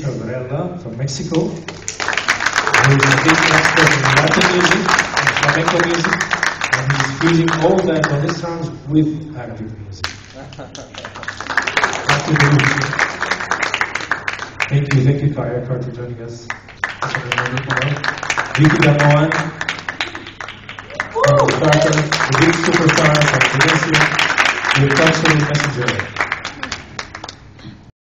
Not to Varela from Mexico, who is a big expert in Latin music and flamenco music, and he's fusing all that on his sounds with Arabic music. Happy to you. Thank you, thank you, Kaya, for joining us. Dwiki Dharmawan, from Starter, the big superstar from Valencia, the Council Messenger.